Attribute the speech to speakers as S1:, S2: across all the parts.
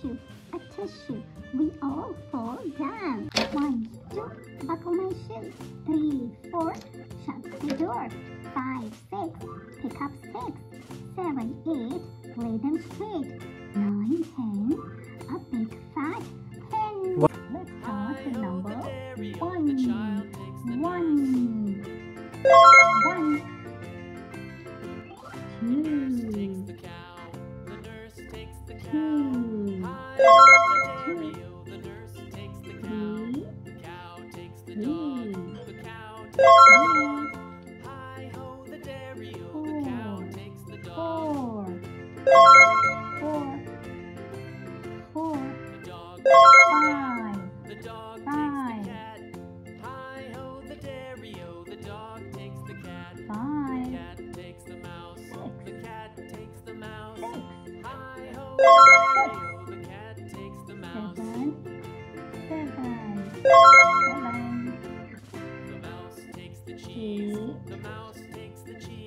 S1: tissue, a tissue. We all fall down. One, two, buckle my shoes. Three, four, shut the door. Five, six, pick up sticks. Seven, eight, lay them straight. Nine, ten, a big fat hen.
S2: What?
S1: Let's start with number one. One. One. Two.
S3: the cow, the nurse takes the cow.
S1: Two.
S3: Bye.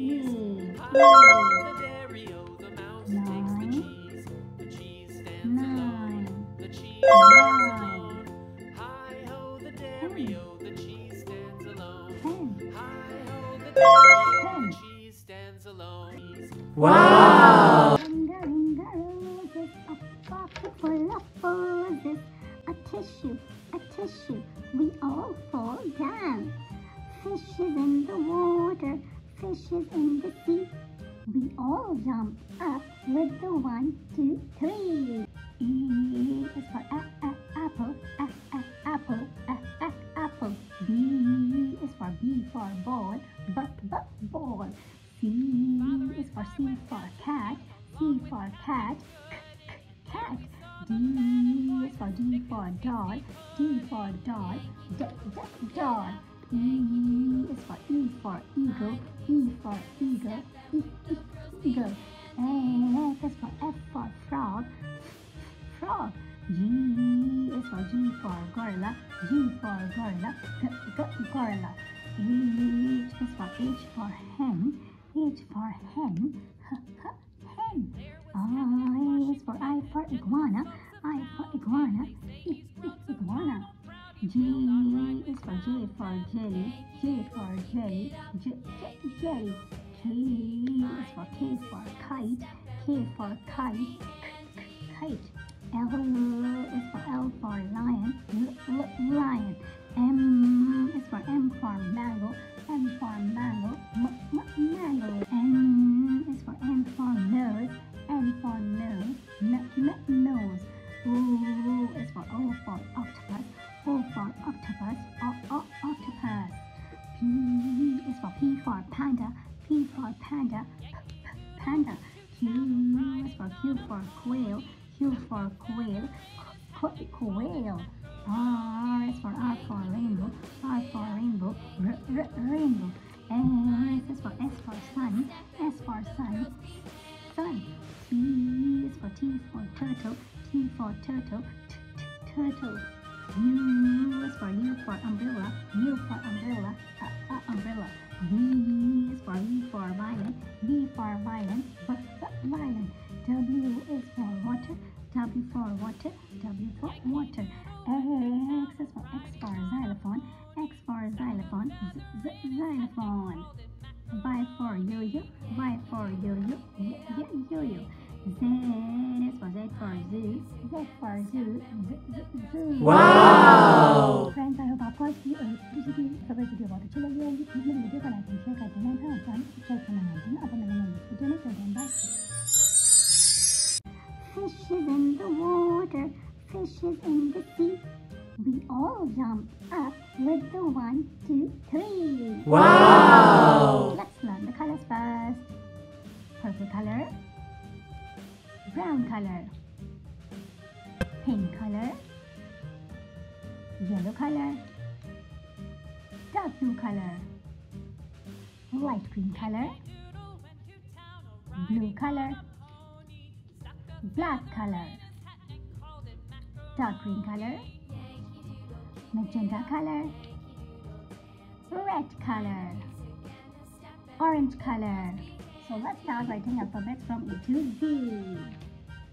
S3: Hmm. Hmm. stands alone.
S2: Wow!
S1: Ringa, roses, a pocket full of posies, a tissue, a tissue, we all fall down. Fishes in the water, fishes in the sea, we all jump up with the one, two, three. E is for a, a, apple, a, a, apple, a, a, apple. B is for B for ball, b, b, ball. C is for C for cat, C for cat, k, k, cat. D is for D for doll, D for doll, d, d, doll. E is for E for eagle, E for eagle, E, e, eagle. F is for F for frog, frog. G is for G for gorilla, G for gorilla, g, g, gorilla. H is for H for hen, H for hen, h, h, hen. I is for I for iguana, I for iguana, I, I, iguana. Is for J for jelly, J for jelly, J, J, jelly. K for K for kite, K for kite, kite. L is for L for lion, L, lion. M is for M for mango, M for mango, M, M, mango. N is for N for nose, N for nose, N, N, nose. O is for O for octopus, octopus, O, O, octopus. P is for P for panda, P for panda, P, panda. Q is for Q for quail, Q for quail, qu, qu, quail. R is for R for rainbow, R for rainbow, r, r, rainbow. S is for S for sun, S for sun, sun. T is for T for turtle, T for turtle, t, t, turtle. U is for U for umbrella, U for umbrella, uh, uh, umbrella. V is for V for violin, V for violin, v, violin. W is for water, W for water, W for water. X is for X for xylophone, X for xylophone, z, z, xylophone. Y for yo-yo, Y for yo-yo, y, y, yo-yo. Z is for Z for zoo, Z for zoo, z, z, zoo.
S2: Wow!
S1: Friends, I hope आपको आज की दूसरी खबर video बहुत अच्छी लगी होगी please मेरी वीडियो को लाइक एंड शेयर करते हैं और चैनल को सब्सक्राइब करना ना भूलें अब मिलेंगे नेक्स्ट वीडियो में चलते हैं bye Fishes in the water, fishes in the sea. We all jump up with the one, two, three.
S2: Wow!
S1: Let's learn the colors first. Purple color, brown color, pink color, yellow color, dark blue color, light green color, blue color, black color, dark green color, magenta color, red color, orange color. So let's start writing alphabet from A to Z.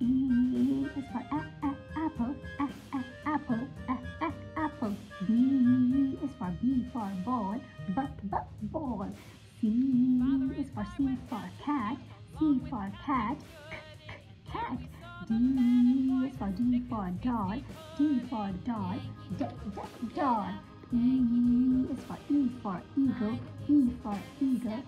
S1: E is for a, a, apple, a, a, apple, a, a, apple. B is for B for ball, b, b, ball. C is for C for cat, C for cat, c, c, cat. D is for D for doll, D for doll, d, d, doll. E is for E for eagle, E for eagle,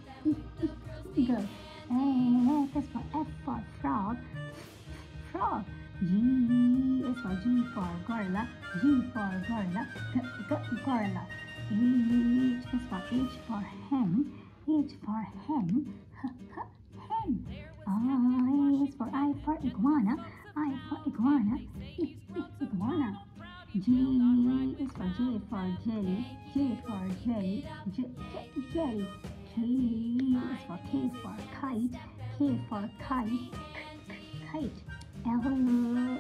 S1: G gorilla. G for gorilla. G, g, gorilla. H is for H for hen. H for hen. H, h, hen. I is for I for iguana. I for iguana. I, I, iguana. J is for J for jelly. J for jelly. J, j, jelly. K is for K for kite. K for kite. K, k, kite. L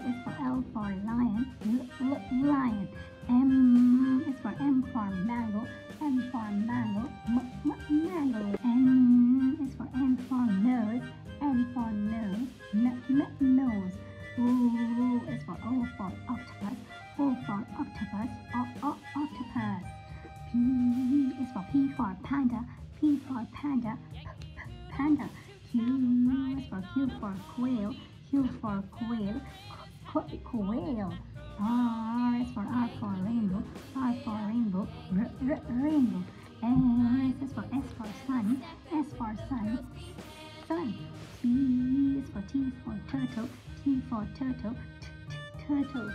S1: is for L for lion. L, l, lion. M is for M for mango. M for mango. M, m, mango. N is for N for nose. N for nose. N, n, nose. O is for O for octopus. O for octopus. O, o, octopus. P is for P for panda. P for panda. P, p, panda. Q is for Q for quail. Q for quail. Qu, qu, quail. R is for R for rainbow. R for rainbow. R, r, rainbow. S is for S for sun. S for sun. Sun. T is for T for turtle. T for turtle. T, t, turtle.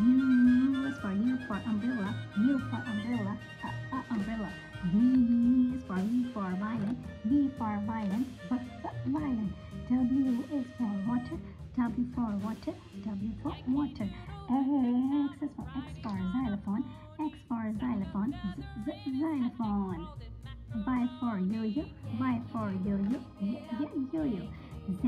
S1: U is for U for umbrella. U for umbrella. Uh, uh, umbrella. V is for V for violin. V for violin. V, v, violin. W is for water. W for water. W for water. X is for X for xylophone. X for xylophone. Z, z, xylophone. Y for yo-yo. Y for yo-yo. Yo-yo. Z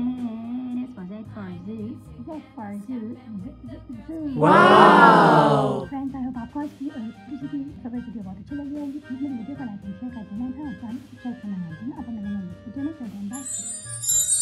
S1: is for Z for zoo. Z for zoo. Z, z, zoo.
S2: Wow!
S1: Friends, I hope you uh, basically covered video about the chiller here. You can video for like and share. Guys, and I'm Subscribe to my channel. I'll put my name in this video. Next time, bye.